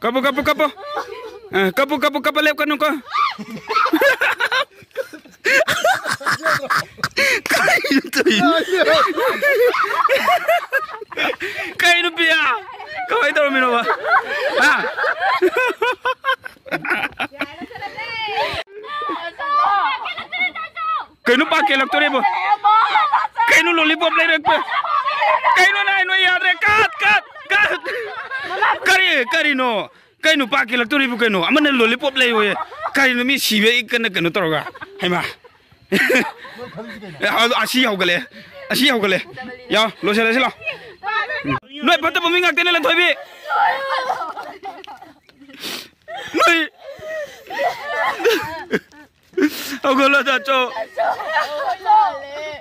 Kapo, kapo, kapo. Ah, kapo, kapo, kapalep ka nung ka. To yun. Kain no piya. Kawai to mino ba? Ha? Kain no pa kelak to rebo. Kain પપ લઈ રખ કઈ નો નાય નો યાદ રે કાત કાત કાત કરી કરી નો કઈ નું પાકી લગતું રીબુ કઈ નું અમને લોલીપોપ લઈ હોય કઈ નું મી સીવે ઈ કને કનો તરગા Hema así hágale así hágale ya lo. Sé lo sé lo no hay pata pominga que no le tobe no hay hágalo tacho